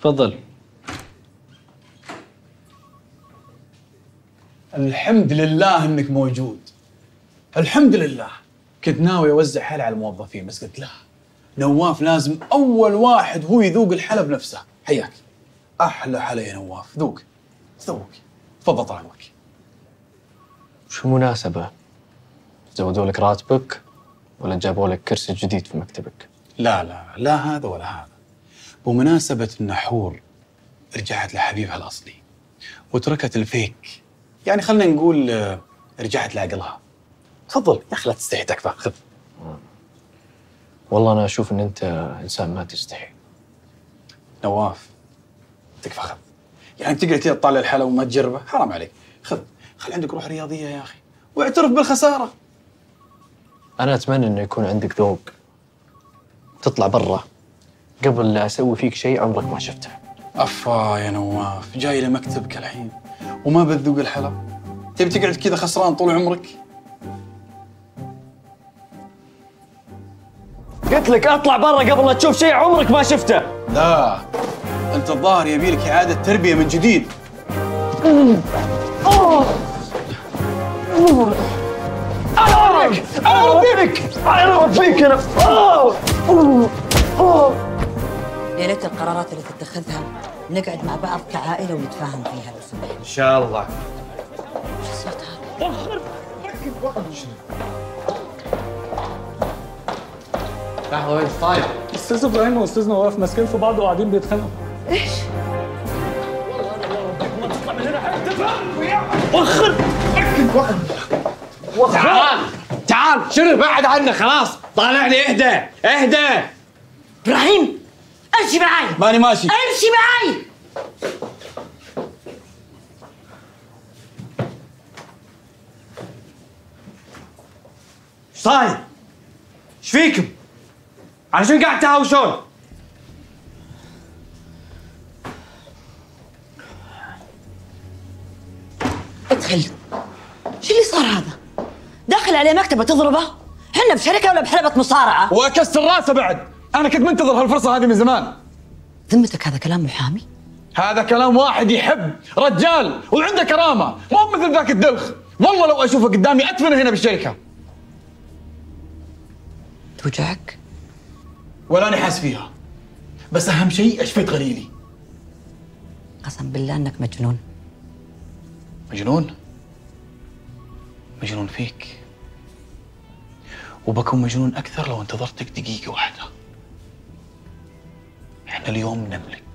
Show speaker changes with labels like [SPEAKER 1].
[SPEAKER 1] تفضل.
[SPEAKER 2] الحمد لله إنك موجود. الحمد لله. كنت ناوي أوزع حلا على الموظفين بس قلت لا. نواف لازم أول واحد هو يذوق الحلا بنفسه حياك. أحلى حلا يا نواف. ذوق. ذوق. تفضل طال عمرك.
[SPEAKER 1] شو المناسبة؟ زودوا لك راتبك ولا جابوا لك كرسي جديد في مكتبك؟
[SPEAKER 2] لا لا لا هذا ولا هذا. بمناسبة النحور رجعت لحبيبها الأصلي وتركت الفيك. يعني خلينا نقول آه، رجعت لعقلها. تفضل يا أخي لا تستحي تكفى خذ.
[SPEAKER 1] والله أنا أشوف إن أنت إنسان ما تستحي.
[SPEAKER 2] نواف تكفى خذ. يعني تقعد كذا تطالع الحلا وما تجربه؟ حرام عليك. خذ. خلي عندك روح رياضية يا أخي. واعترف بالخسارة.
[SPEAKER 1] أنا أتمنى إنه يكون عندك ذوق. تطلع برا. قبل لا أسوي فيك شيء عمرك ما شفته.
[SPEAKER 2] أفا يا نواف جاي لمكتبك الحين وما بتذوق الحلا. تبي تقعد كذا خسران طول عمرك؟
[SPEAKER 1] قلت لك أطلع برا قبل لا تشوف شيء عمرك ما شفته.
[SPEAKER 2] لا أنت الظاهر يبي لك إعادة تربية من جديد.
[SPEAKER 1] أنا اربيك أنا اربيك أنا اربيك أنا
[SPEAKER 3] يا ليت القرارات اللي تتخذها نقعد مع بعض كعائلة ونتفاهم فيها. لو سمحت
[SPEAKER 1] إن شاء الله.
[SPEAKER 3] شو الصوت هذا؟
[SPEAKER 1] لحظه وين؟ طاير.
[SPEAKER 4] أستاذ إبراهيم وأستاذ نواف ماسكين في بعض وقاعدين بيتخانقوا.
[SPEAKER 1] تعال تعال. شنو بعد عنه؟ خلاص. طالعني إهدى إهدى.
[SPEAKER 3] إبراهيم! امشي معي
[SPEAKER 2] ماني ماشي
[SPEAKER 3] امشي معي
[SPEAKER 1] إيش صاير؟ إيش فيكم؟ على شو قاعد تهاوشون؟
[SPEAKER 3] ادخل شو اللي صار هذا؟ داخل عليه مكتبة تضربه؟ إحنا بشركة ولا بحلبة مصارعة؟
[SPEAKER 2] واكسر راسه بعد أنا كنت منتظر هالفرصة هذه من زمان.
[SPEAKER 3] ذمتك هذا كلام محامي؟
[SPEAKER 2] هذا كلام واحد يحب رجال وعنده كرامة مو مثل ذاك الدلخ. والله لو أشوفه قدامي أدفنه هنا بالشركة.
[SPEAKER 3] توجعك؟
[SPEAKER 2] ولا اني حاس فيها. بس أهم شيء اشفيت غليلي.
[SPEAKER 3] قسم بالله إنك مجنون.
[SPEAKER 2] مجنون؟ مجنون فيك. وبكون مجنون أكثر لو انتظرتك دقيقة واحدة. إحنا اليوم نملك.